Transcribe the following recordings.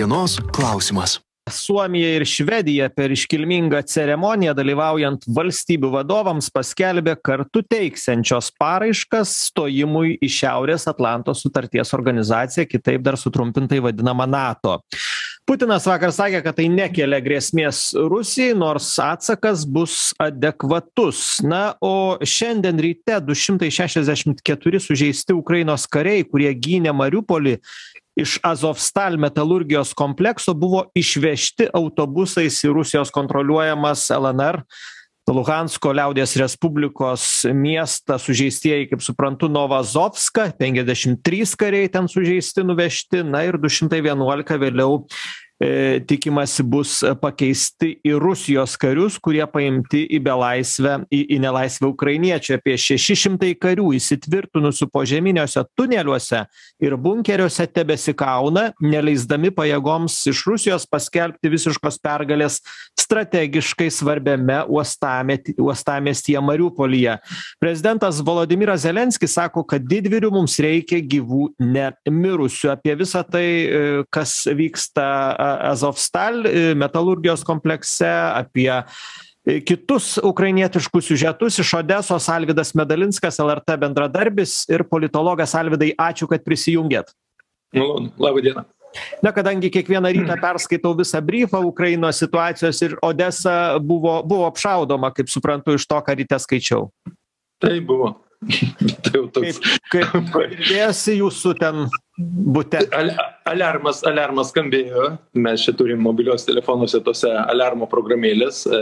Dienos klausimas. Suomija ir Švedija per iškilmingą ceremoniją dalyvaujant valstybių vadovams paskelbė kartu teiksiančios paraiškas stojimui į Šiaurės Atlanto sutarties organizaciją, kitaip dar sutrumpintai vadinama NATO. Putinas vakar sakė, kad tai nekelia grėsmės Rusijai, nors atsakas bus adekvatus. Na, o šiandien ryte 264 sužeisti Ukrainos kariai, kurie gynė Mariupolį, iš azovstal metalurgijos komplekso buvo išvežti autobusais į rusijos kontroliuojamas lnr luhansko liaudies respublikos miestą sužeistieji kaip suprantu penkiasdešim trys kariai ten sužeisti nuvežti na ir du šimtai vienuolika vėliau tikimasi bus pakeisti į rusijos karius kurie paimti į belaisvę į į nelaisvę ukrainiečių. Apie šeši šimtai karių įsitvirtinusių požeminiuose tuneliuose ir bunkeriuose tebesikauna neleisdami pajėgoms iš rusijos paskelbti visiškos pergalės strategiškai svarbiame uostamety uostamiestyje mariupolyje. Prezidentas volodimiras zelenskis sako kad didvyrių mums reikia gyvų ne mirusių apie visa tai e, kas vyksta azovstal e, metalurgijos komplekse apie e, kitus ukrainietiškus siužetus. Iš odesos alvydas medalinskas lrt bendradarbis ir politologas alvydai ačiū kad prisijungėt. Malonu. Laba diena na kadangi kiekvieną rytą perskaitau visą bryfą ukrainos situacijos ir odesa buvo buvo apšaudoma kaip suprantu iš to ką ryte skaičiau. Taip buvo. Tai jau kaip toks kaip girdėjosi jūsų ten bute. Al aliarmas aliarmas skambėjo. Mes čia turim mobiliuos telefonuose tose aliarmo programėlės e,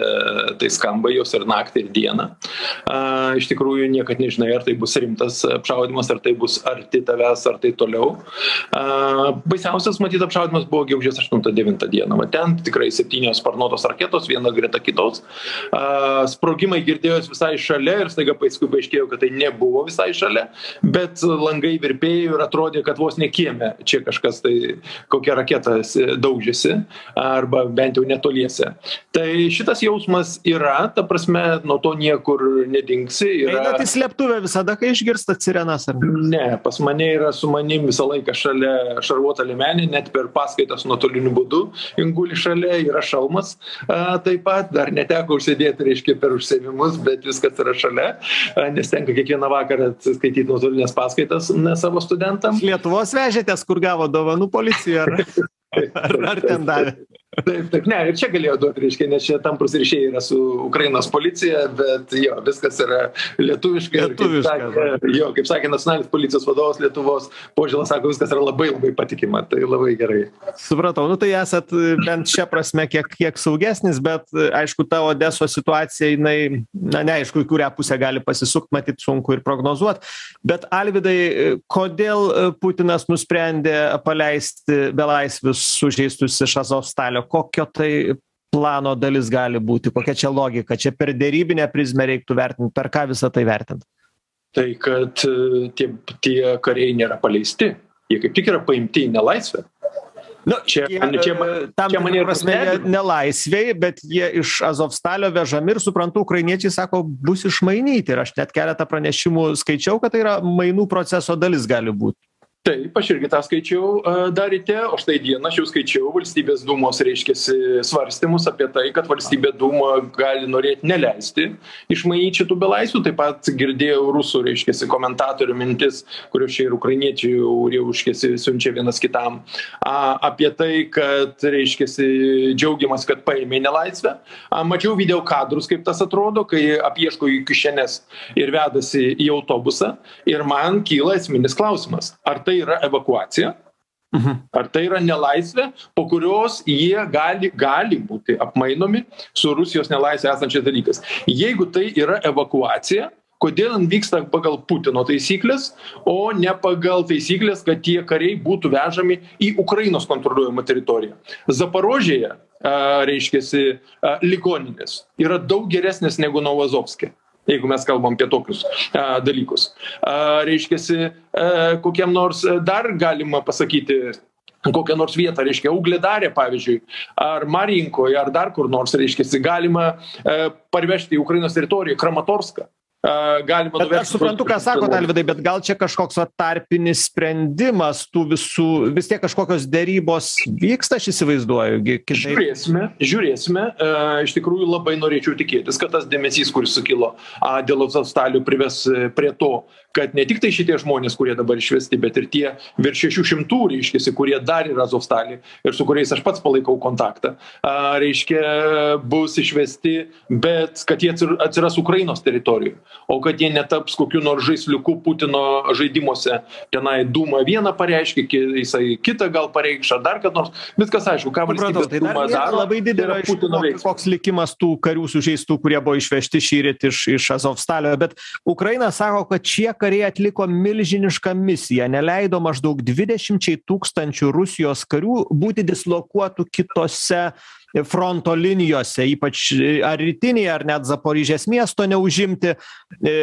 tai skamba jos ir naktį ir dieną. A iš tikrųjų niekad nežinai ar tai bus rimtas apšaudymas ar tai bus arti tavęs ar tai toliau. A baisiausias matyt apšaudymas buvo gegužės aštuntą devintą dieną. Va ten tikrai septynios sparnuotos raketos viena greta kitos. A sprogimai girdėjos visai šalia ir staiga paskui paaiškėjo kad tai nebuvo visai šalia bet langai virpėjo ir atrodė kad vos ne kieme čia kažkas tai kokia raketa daužėsi arba bent jau netoliese. Tai šitas jausmas yra ta prasme nuo to niekur nedingsi yra einat į slėptuvę visada kai išgirstat sirenas ar ne? Ne pas mane yra su manim visą laiką šalia šarvuota liemenė net per paskaitas nuotoliniu būdu jin guli šalia yra šalmas a taip pat dar neteko užsidėt reiškia per užsiėmimus bet viskas yra šalia a nes tenka kiekvieną vakarą skaityt nuotolines paskaitas na savo studentam. Lietuvos vežėtės kur gavot dovanų policijoj ar ar ar ten davė taip taip. Ne ir čia galėjo duot reiškia nes čia tamprūs ryšiai yra su ukrainos policija bet jo viskas yra lietuviškai ir kaip sakė jo kaip sakė nacionalinis policijos vadovas lietuvos požėla sako viskas yra labai labai patikima tai labai gerai. Supratau nu tai esat bent šia prasme kiek kiek saugesnis bet aišku ta odesos situacija jinai na neaišku į kurią pusę gali pasisukt matyt sunku ir prognozuot. Bet alvydai e, kodėl putinas nusprendė paleisti belaisvius sužeistus iš azovstalio kokio tai plano dalis gali būti? Kokia čia logika? Čia per derybinę prizmę reiktų vertint. Per ką visa tai vertint? Tai kad e, tie tie kariai nėra paleisti. Jie kaip tik yra paimti į nelaisvę. Nu Čia jie, man- čia e, tam čia mane prasme jie nelaisvėj bet jie iš azovstalio vežami ir suprantu ukrainiečiai sako bus išmainyti. Ir aš net keletą pranešimų skaičiau kad tai yra mainų proceso dalis gali būt taip aš irgi tą skaičiau a, dar ryte o štai dieną aš jau skaičiau valstybės dūmos reiškiasi svarstymus apie tai kad valstybė dūma gali norėt neleisti išmainyt šitų belaisvių. Taip pat girdėjau rusų reiškiasi komentatorių mintis kurios čia ir ukrainiečiai jau reiškiasi siunčia vienas kitam a apie tai kad reiškiasi džiaugiamasi kad paėmė į nelaisvę. A mačiau video kadrus kaip tas atrodo kai apieško jų kišenes ir vedasi į autobusą. Ir man kyla esminis klausimas ar tai yra evakuacija mhm. Ar tai yra nelaisvė, po kurios jie gali, gali būti apmainomi su Rusijos nelaisvė esančias dalykas. Jeigu tai yra evakuacija, kodėl jin vyksta pagal Putino taisyklės, o ne pagal taisyklės, kad tie kariai būtų vežami į Ukrainos kontroliuojamą teritoriją. Zaporožėje, reiškiasi, ligoninės yra daug geresnės negu Novazovskė jeigu mes kalbam apie tokius a, dalykus. A, reiškiasi, a, kokiam nors dar galima pasakyti kokią nors vietą, reiškia, Ugledarė, pavyzdžiui, ar Marinkoje, ar dar kur nors, reiškia, galima e, parvežti į Ukrainos teritoriją, Kramatorską. Galima bet aš suprantu ką sakot alvydai bet gal čia kažkoks va tarpinis sprendimas tų visų vis tiek kažkokios derybos vyksta aš įsivaizduoju gi kitaip. Žiūrėsime žiūrėsime. Iš tikrųjų labai norėčiau tikėtis kad tas dėmesys kuris sukilo a dėl azovstalio prives prie to kad ne tiktai šitie žmonės kurie dabar išvesti bet ir tie virš šešių šimtų reiškiasi kurie dar yra azovstaly ir su kuriais aš pats palaikau kontaktą a reiškia bus išvesti bet kad jie atsiras ukrainos teritorijoj o kad jie netaps kokiu nors žaisliuku putino žaidimuose tenai dūma vieną pareiškė ki jisai kitą gal pareikš ar dar kad nors viskas aišku ką valstybės tai dūma daro labai didelio aiškumo koks likimas tų karių sužeistų kurie buvo išvežti šįryt iš iš azovstalio bet ukraina sako kad šie kariai atliko milžinišką misiją neleido maždaug dvidešimčiai tūkstančių rusijos karių būti dislokuotų kitose fronto linijose ypač ar rytinėje ar net zaporižės miesto neužimti. E,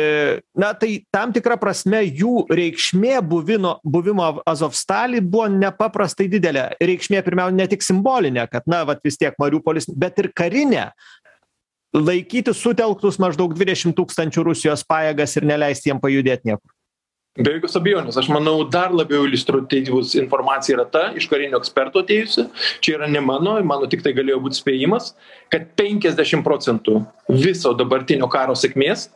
na tai tam tikra prasme jų reikšmė buvino buvimo azovstaly buvo nepaprastai didelė. Reikšmė pirmiau ne tik simbolinė kad na vat vis tiek mariupolis bet ir karinė laikyti sutelktus maždaug dvidešim tūkstančių rusijos pajėgas ir neleisti jiem pajudėt niekur? Be jokios abejonės. Aš manau dar labiau iliustratyvus informacija yra ta iš karinio eksperto atėjusi. Čia yra ne mano mano tiktai galėjo būt spėjimas kad penkiasdešim procentų viso dabartinio karo sėkmės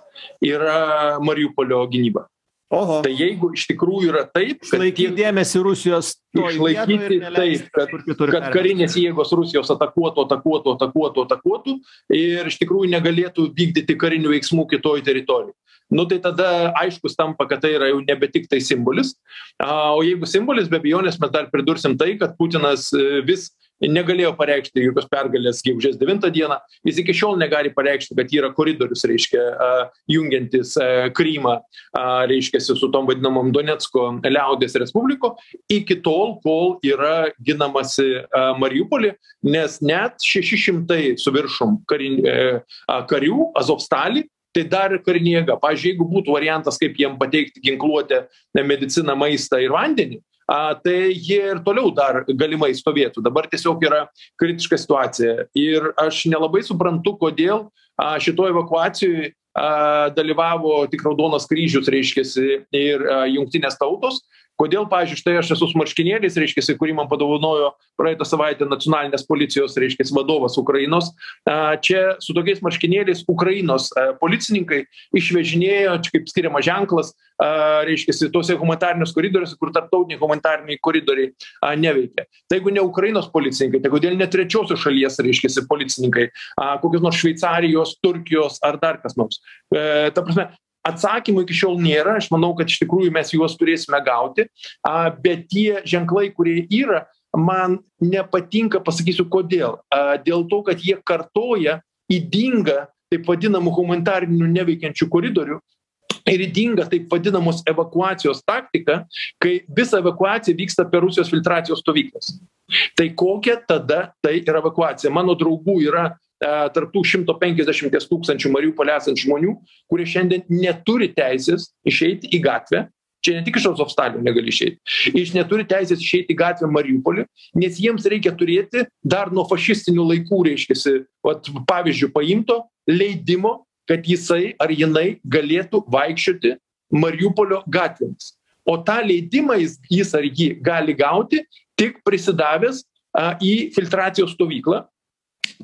yra mariupolio gynyba oho. Tai jeigu iš tikrųjų yra taip tiek dėmesį rusijos išlaikyti taip kad kad karinės jėgos rusijos atakuotų atakuotų atakuotų atakuotų ir iš tikrųjų negalėtų vykdyti karinių veiksmų kitoj teritorijoj. Nu tai tada aiškus tampa kad tai yra jau nebe tiktai simbolis. A o jeigu simbolis be abejonės mes dar pridursim tai kad putinas vis negalėjo pareikšti jokios pergalės gegužės devintą dieną. Jis iki šiol negali pareikšti kad yra koridorius reiškia a jungiantis krymą a reiškiasi su tom vadinamom donecko liaudies respubliko iki tol kol yra ginamasi a mariupoly nes net šeši šimtai su viršum karin e a karių azovstaly tai dar ir karinė jėga. Pavyzdžiui jeigu būtų variantas kaip jiem pateikti ginkluotę mediciną maistą ir vandenį a tai jie ir toliau dar galimai stovėtų. Dabar tiesiog yra kritiška situacija. Ir aš nelabai suprantu kodėl a šitoj evakuacijoj a dalyvavo tik raudonas kryžius reiškiasi ir jungtinės tautos kodėl pavyzdžiui štai aš esu su marškinėliais reiškiasi kurį man padovanojo praeitą savaitę nacionalinės policijos reiškias vadovas ukrainos. A čia su tokiais marškinėliais ukrainos policininkai išvežinėjo čia kaip skiriamas ženklas a reiškiasi tuose humanitariniuose koridoriuose kur tarptautiniai humanitariniai koridoriai a neveikia. Tai jeigu ne ukrainos policininkai tai kodėl ne trečiosios šalies reiškiasi policininkai a kokios nors šveicarijos turkijos ar dar kas nors? E ta prasme atsakymų iki šiol nėra. Aš manau kad iš tikrųjų mes juos turėsime gauti. A bet tie ženklai kurie yra man nepatinka pasakysiu kodėl. A dėl to kad jie kartoja ydingą taip vadinamų humanitarinių neveikiančių koridorių ir ydingą taip vadinamos evakuacijos taktiką kai visa evakuacija vyksta per rusijos filtracijos stovyklas. Tai kokia tada tai yra evakuacija? Mano draugų yra tarp tų šimto penkiasdešimties tūkstančių mariupoly esančių žmonių kurie šiandien neturi teisės išeiti į gatvę. Čia ne tik iš azovstalio negali išeit jis neturi teisės išeit į gatvę mariupoly nes jiems reikia turėti dar nuo fašistinių laikų reiškiasi vat pavyzdžiu paimto leidimo kad jisai ar jinai galėtų vaikščioti mariupolio gatvėmis. O tą leidimą jis jis ar ji gali gauti tik prisidavęs a į filtracijos stovyklą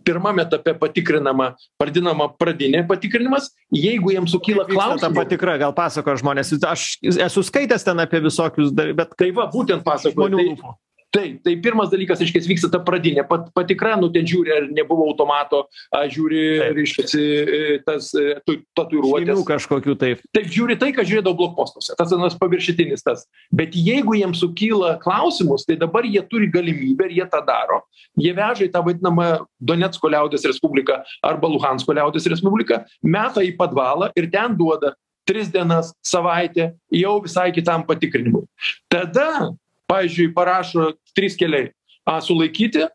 pirmam etape patikrinama vadinama pradinė patikrinimas jeigu jiem sukyla klausimų patikra gal pasakojo žmonės aš esu skaitęs ten apie visokius bet tai va būtent pasakojo tai taip tai pirmas dalykas reiškias vyksta ta pradinė pat patikra nu ten žiūri ar nebuvo automato a žiūri reiškiasi e, tas e, tu tatuiruotes šeimų kažkokių taip. Taip žiūri tai ką žiūrėdavo blokpostuose tas anas paviršutinis tas. Bet jeigu jiems sukyla klausimus tai dabar jie turi galimybę ir jie tą daro. Jie veža į tą vadinamą donecko liaudies respubliką arba luhansko liaudies respubliką meta į padvalą ir ten duoda tris dienas savaitę jau visai kitam patikrinimui. Tada pavyzdžiui parašo trys keliai. A sulaikyti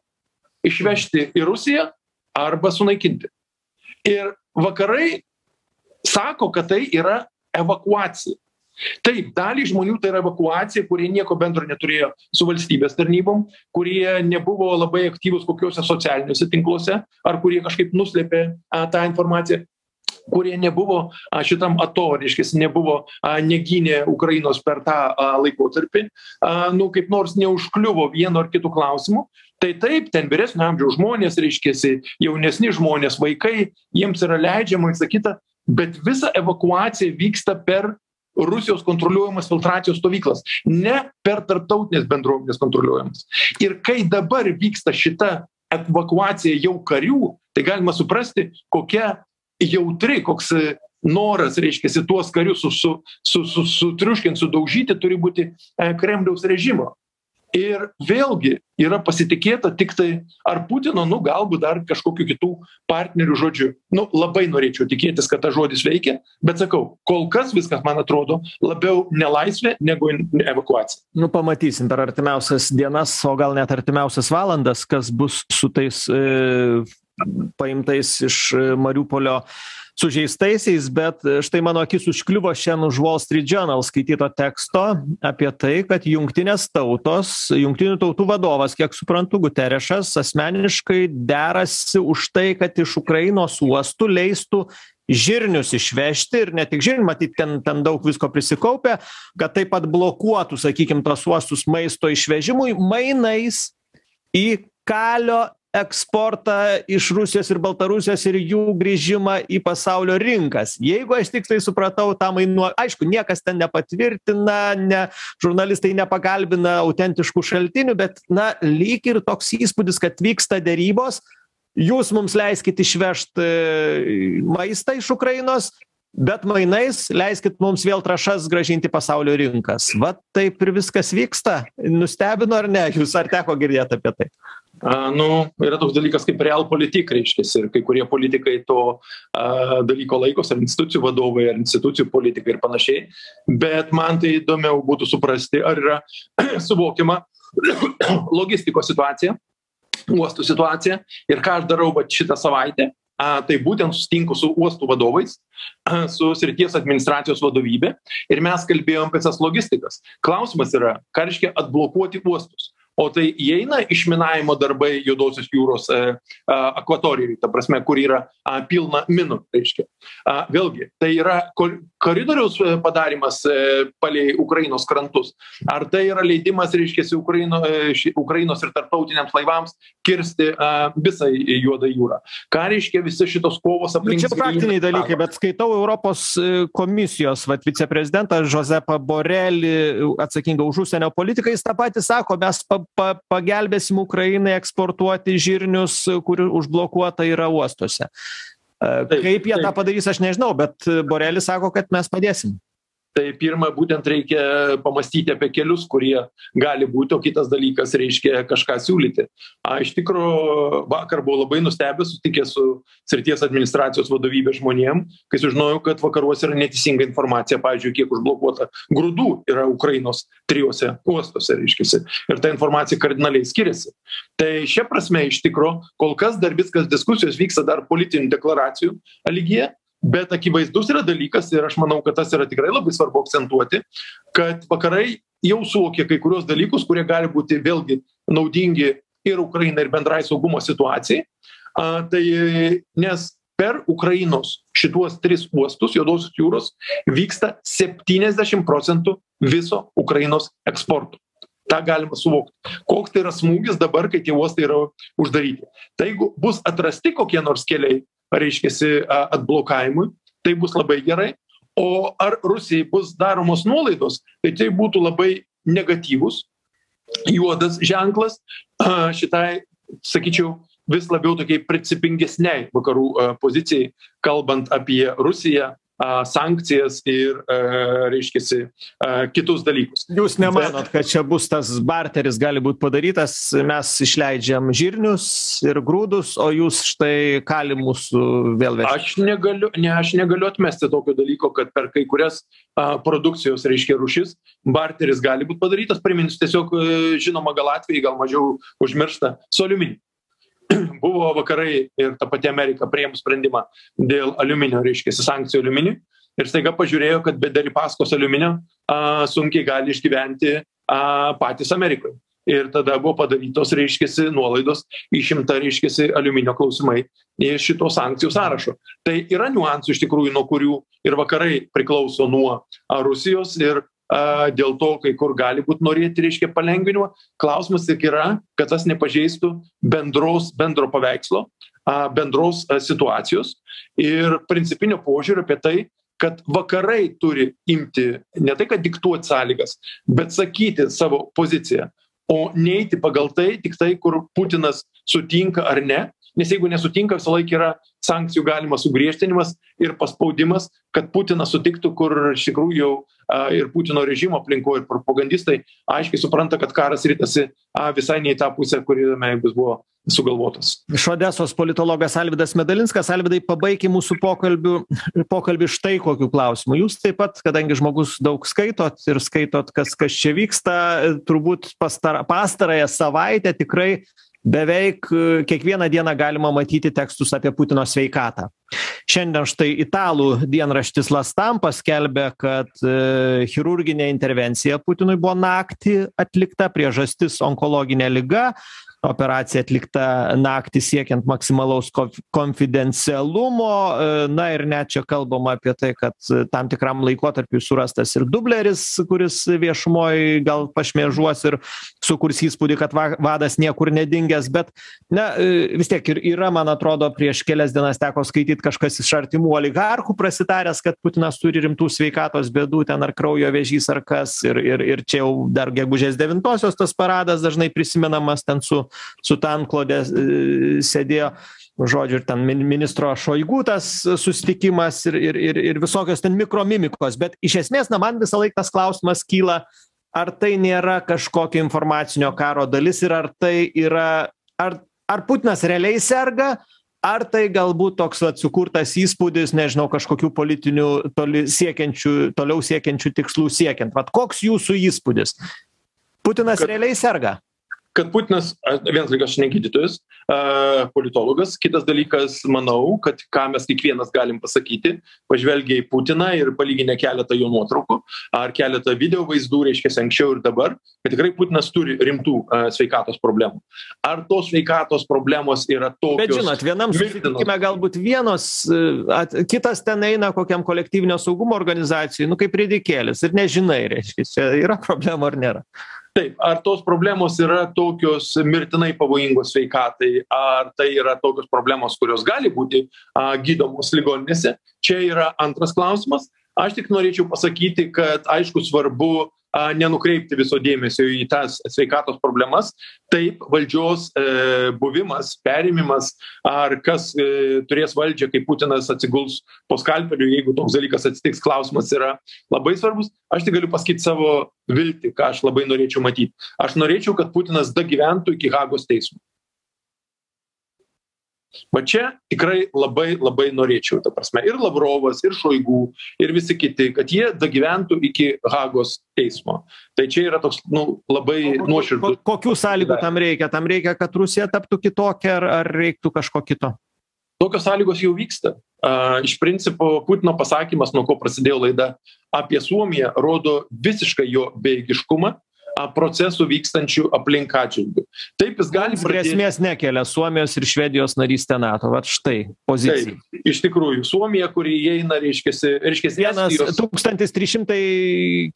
išvežti į rusiją arba sunaikinti. Ir vakarai sako kad tai yra evakuacija. Taip daliai žmonių tai yra evakuacija kurie nieko bendro neturėjo su valstybės tarnybom kurie nebuvo labai aktyvūs kokiuose socialiniuose tinkluose ar kurie kažkaip nuslėpė tą informaciją kurie nebuvo a šitam ato reiškias nebuvo a negynė ukrainos per tą a laikotarpį. A nu kaip nors neužkliuvo vienu ar kitu klausimu. Tai taip ten vyresnio amžiaus žmonės reiškiasi jaunesni žmonės vaikai jiems yra leidžiama visa kita bet visa evakuacija vyksta per rusijos kontroliuojamas filtracijos stovyklas ne per tarptautinės bendruomenės kontroliuojamas. Ir kai dabar vyksta šita evakuacija jau karių tai galima suprasti kokia jautri koks e, noras reiškiasi tuos karius su su su su sutriuškint sudaužyti turi būti e, kremliaus režimo. Ir vėlgi yra pasitikėta tiktai ar putino nu galbūt dar kažkokių kitų partnerių žodžiu. Nu labai norėčiau tikėtis kad tas žodis veikia bet sakau kol kas viskas man atrodo labiau nelaisvė negu evakuacija. Nu pamatysim per artimiausias dienas o gal net artimiausias valandas kas bus su tais e, paimtais iš e, mariupolio sužeistaisiais bet e, štai mano akis užkliuvo šiandien už wall street journal skaityto teksto apie tai kad jungtinės tautos jungtinių tautų vadovas kiek suprantu guterešas asmeniškai derasi už tai kad iš ukrainos uostų leistų žirnius išvežti ir ne tik žirnių matyt ten ten daug visko prisikaupę kad taip pat blokuotų sakykim tuos uostus maisto išvežimui mainais į kalio eksportą iš rusijos ir baltarusijos ir jų grįžimą į pasaulio rinkas. Jeigu aš tiksliai supratau tą mainų aišku niekas ten nepatvirtina ne žurnalistai nepakalbina autentiškų šaltinių bet na lyg ir toks įspūdis kad vyksta derybos jūs mums leiskit išvežt e, maistą iš ukrainos bet mainais leiskit mums vėl trąšas grąžint į pasaulio rinkas. Va taip ir viskas vyksta. Nustebino ar ne jus ar teko girdėt apie tai a nu yra toks dalykas kaip realpolitik reiškiasi ir kai kurie politikai to a dalyko laikosi ar institucijų vadovai ar institucijų politikai ir panašiai. Bet man tai įdomiau būtų suprasti ar yra suvokiama logistikos situacija uostų situacija. Ir ką aš darau vat šitą savaitę? A tai būtent susitinku su uostų vadovais a su srities administracijos vadovybe ir mes kalbėjom apie visas logistikas. Klausimas yra ką reiškia atblokuoti uostus o tai įeina išminavimo darbai juodosios jūros e, akvatorijoj ta prasme kur yra a pilna minų reiškia. A vėlgi tai yra kol koridoriaus e, padarymas e, palei ukrainos krantus. Ar tai yra leidimas reiškiasi ukraino ši ukrainos ir tarptautiniams laivams kirsti a visą juodą jūrą? Ką reiškia visi šitos kovos nu, aplink čia praktiniai dalykai bet skaitau europos komisijos vat viceprezidentą žozepą borelį atsakingą už užsienio politiką jis tą patį sako mes pa pa pagelbėsim ukrainai eksportuoti žirnius kur užblokuota yra uostuose. Kaip jie tą padarys aš nežinau bet borelis sako kad mes padėsim tai pirma būtent reikia pamąstyti apie kelius kurie gali būti o kitas dalykas reiškia kažką siūlyti. A iš tikro vakar buvau labai nustebęs susitikęs su srities administracijos vadovybės žmonėm kai sužinojau kad vakaruose yra neteisinga informacija pavyzdžiui kiek užblokuota grūdų yra ukrainos trijuose uostuose reiškiasi. Ir ta informacija kardinaliai skiriasi. Tai šia prasme iš tikro kol kas dar viskas diskusijos vyksta dar politinių deklaracijų lygyje bet akivaizdus yra dalykas ir aš manau kad tas yra tikrai labai svarbu akcentuoti kad vakarai jau suvokė kai kuriuos dalykus kurie gali būti vėlgi naudingi ir ukrainai ir bendrai saugumo situacijai. A tai nes per ukrainos šituos tris uostus juodosios jūros vyksta septyniasdešim procentų viso ukrainos eksporto. Tą galima suvokt koks tai yra smūgis dabar kai tie uostai yra uždaryti? Tai jeigu bus atrasti kokie nors keliai reiškiasi atblokavimui tai bus labai gerai. O ar rusijai bus daromos nuolaidos tai tai būtų labai negatyvus juodas ženklas šitai sakyčiau vis labiau tokiai principingesnei vakarų pozicijai kalbant apie rusiją a sankcijas ir a reiškiasi a kitus dalykus. Jūs nemanot kad čia bus tas barteris gali būt padarytas mes išleidžiam žirnius ir grūdus o jūs štai kalį mūsų vėl vežt aš negaliu ne aš negaliu atmesti tokio dalyko kad per kai kurias a produkcijos reiškia rūšis barteris gali būt padarytas priminsiu tiesiog žinoma gal atvejai gal mažiau užmiršta su aliuminiu buvo vakarai ir ta pati amerika priėmus sprendimą dėl aliuminio reiškiasi sankcijų aliuminiui ir staiga pažiūrėjo kad be deripaskos aliuminio a sunkiai gali išgyventi a patys amerikoj. Ir tada buvo padarytos reiškiasi nuolaidos išimta reiškiasi aliuminio klausimai iš šito sankcijų sąrašo. Tai yra niuansų iš tikrųjų nuo kurių ir vakarai priklauso nuo rusijos ir a dėl to kai kur gali būt norėti reiškia palengvinimo. Klausimas tik yra kad tas nepažeistų bendros bendro paveikslo a bendros situacijos ir principinio požiūrio apie tai kad vakarai turi imti ne tai kad diktuot sąlygas bet sakyti savo poziciją o neiti pagal tai tiktai kur putinas sutinka ar ne nes jeigu nesutinka visąlaik yra sankcijų galimas sugriežtinimas ir paspaudimas kad putinas sutiktų kur iš tikrųjų jau a ir putino režimo aplinkoj ir propagandistai aiškiai supranta kad karas ritasi a visai ne į tą pusę kuriame jis buvo sugalvotas. Iš odesos politologas alvydas medalinskas. Alvydai pabaikim mūsų pokalbių pokalbį štai kokiu klausimu. Jūs taip pat kadangi žmogus daug skaitot ir skaitot kas kas čia vyksta turbūt pastara pastarąją savaitę tikrai beveik kiekvieną dieną galima matyti tekstus apie putino sveikatą. Šiandien štai italų dienraštis la stampa skelbia kad chirurginė intervencija putinui buvo naktį atlikta priežastis onkologinė liga operacija atlikta naktį siekiant maksimalaus kof konfidencialumo na ir net čia kalbama apie tai kad tam tikram laikotarpiui surastas ir dubleris kuris viešumoj gal pašmėžuos ir sukurs įspūdį kad va vadas niekur nedingęs bet na vis tiek ir yra man atrodo prieš kelias dienas teko skaityt kažkas iš artimų oligarchų prasitaręs kad putinas turi rimtų sveikatos bėdų ten ar kraujo vėžys ar kas ir ir ir čia jau dar gegužės devintosios tas paradas dažnai prisimenamas ten su su ta antklode sėdėjo. Žodžiu ir ten min ministro šoigu tas susitikimas ir ir ir ir visokios ten mikromimikos. Bet iš esmės na man visąlaik tas klausimas kyla ar tai nėra kažkokio informacinio karo dalis ir ar tai yra ar ar putinas realiai serga ar tai galbūt toks vat sukurtas įspūdis nežinau kažkokių politinių toli siekiančių toliau siekiančių tikslų siekiant. Vat koks jūsų įspūdis? Putinas realiai serga kad putinas vienas dalykas aš ne gydytojas a politologas kitas dalykas manau kad ką mes kiekvienas galim pasakyti pažvelgę į putiną ir palyginę keletą jo nuotraukų ar keletą video vaizdų reiškiasi anksčiau ir dabar kad tikrai putinas turi rimtų sveikatos problemų. Ar tos sveikatos problemos yra tokios bet žinot vienam susitikime galbūt vienos at kitas ten eina kokiam kolektyvinio saugumo organizacijoj nu kaip ridikėlis ir nežinai reiškias čia yra problemų ar nėra taip ar tos problemos yra tokios mirtinai pavojingos sveikatai ar tai yra tokios problemos kurios gali būti a gydomos ligoninėse? Čia yra antras klausimas. Aš tik norėčiau pasakyti kad aišku svarbu a nenukreipti viso dėmesio į tas sveikatos problemas taip valdžios e buvimas perėmimas ar kas e turės valdžią kai putinas atsiguls po skalpeliu jeigu toks dalykas atsitiks klausimas yra labai svarbus. Aš tik galiu pasakyt savo viltį ką aš labai norėčiau matyt aš norėčiau kad putinas dagyventų iki hagos teismo va čia tikrai labai labai norėčiau ta prasme ir lavrovas ir šoigu ir visi kiti kad jie dagyventų iki hagos teismo. Tai čia yra toks nu labai nuoširdus kokių sąlygų tam reikia? Tam reikia kad rusija taptų kitokia ar ar reiktų kažko kito? Tokios sąlygos jau vyksta. A iš principo putino pasakymas nuo ko prasidėjo laida apie suomiją rodo visišką jo bejėgiškumą procesų vykstančių aplink atžvilgiu taip jis gali grėsmės nekelia. Suomijos ir švedijos narystė nato. Vat štai pozicija. Taip iš tikrųjų suomija kuri įeina reiškiasi reiškias vienas tūkstantis trys šimtai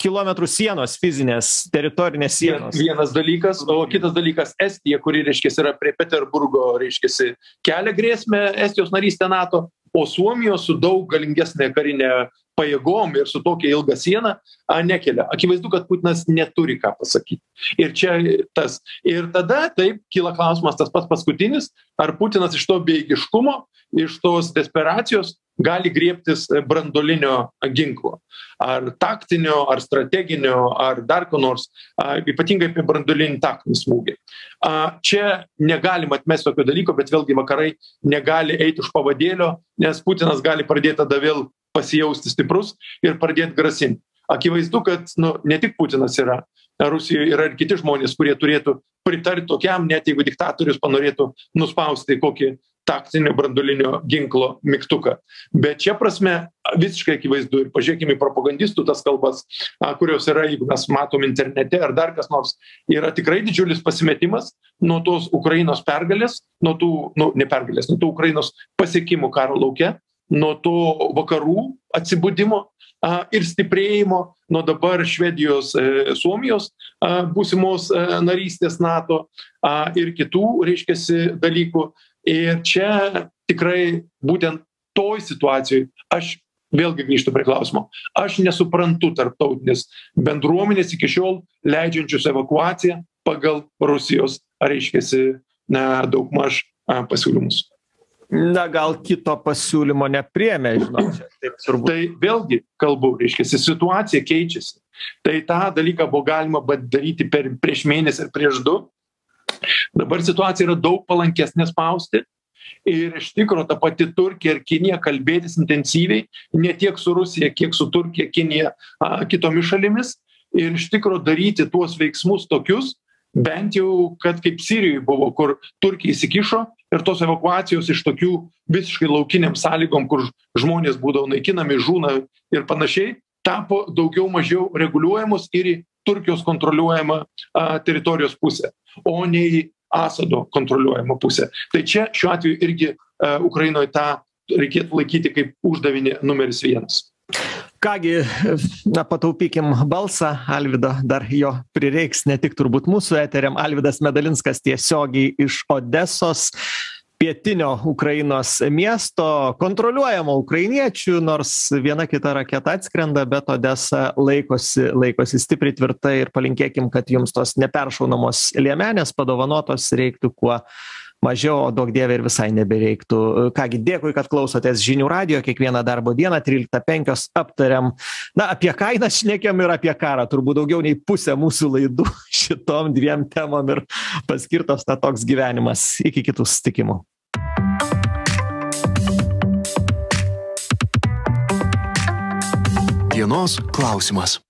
kilometrų sienos fizinės teritorinės sienos. vienas dalykas o kitas dalykas estija kuri reiškias yra prie peterburgo reiškiasi kelia grėsmę estijos narystė nato o suomijos su daug galingesne karine pajėgom ir su tokia ilga siena a nekelia. Akivaizdu kad putinas neturi ką pasakyt ir čia tas. Ir tada taip kyla klausimas tas pats paskutinis ar putinas iš to bejėgiškumo iš tos desperacijos gali griebtis branduolinio ginklo. Ar taktinio ar strateginio ar dar ko nors a ypatingai apie branduolinį taktinį smūgį. A čia negalim atmest tokio dalyko bet vėlgi vakarai negali eit už pavadėlio nes putinas gali pradėt tada vėl pasijausti stiprus ir pradėt grasint akivaizdu kad nu ne tik putinas yra rusijoj yra ir kiti žmonės kurie turėtų pritart tokiam net jeigu diktatorius panorėtų nuspausti kokį taktinio branduolinio ginklo mygtuką. Bet šia prasme visiškai akivaizdu ir pažiūrėkim į propagandistų tas kalbas a kurios yra jeigu mes matom internete ar dar kas nors yra tikrai didžiulis pasimetimas nuo tos ukrainos pergalės nuo tų nu ne pergalės nuo tų ukrainos pasiekimų karo lauke nuo to vakarų atsibudimo a ir stiprėjimo nuo dabar švedijos e suomijos a būsimos e narystės nato a ir kitų reiškiasi dalykų ir čia tikrai būtent toj situacijoj aš vėlgi grįžtu prie klausimo. Aš nesuprantu tarptautinės bendruomenės iki šiol leidžiančios evakuaciją pagal rusijos reiškiasi na daugmaž pasiūlymus. Na gal kito pasiūlymo nepriėmė žinot čia taip turbūt. Tai vėlgi kalbu reiškiasi situacija keičiasi. Tai tą dalyką buvo galima daryti per prieš mėnesį ar prieš du dabar situacija yra daug palankesnė spausti. Ir iš tikro ta pati turkija ir kinija kalbėtis intensyviai ne tiek su rusija kiek su turkija kinija a kitomis šalimis. Ir iš tikro daryti tuos veiksmus tokius bent jau kad kaip sirijoj buvo kur turkija įsikišo ir tos evakuacijos iš tokių visiškai laukinėm sąlygom kur žmonės būdavo naikinami žūna ir panašiai tapo daugiau mažiau reguliuojamos ir į turkijos kontroliuojamą a teritorijos pusę o ne į asado kontroliuojamą pusę tai čia šiuo atveju irgi a ukrainoj tą reikėtų laikyti kaip uždavinį numeris vienas. Ką gi na pataupykim balsą. Alvydo dar jo prireiks ne tik turbūt mūsų eteriam. Alvydas medalinskas tiesiogiai iš odesos pietinio ukrainos miesto kontroliuojamo ukrainiečių nors viena kita raketa atskrenda bet odesa laikosi laikosi stipriai tvirtai ir palinkėkim kad jums tos neperšaunamos liemenės padovanotos reiktų kuo mažiau o duok dieve ir visai nebereiktų. Ką gi dėkui kad klausotės žinių radijo. Kiekvieną darbo dieną tryliktą penkios aptariam. Na apie kainas šnekėjom ir apie karą. Turbūt daugiau nei pusė mūsų laidų šitom dviem temom ir paskirtos na toks gyvenimas. Iki kitų susitikimų. Dienos klausimas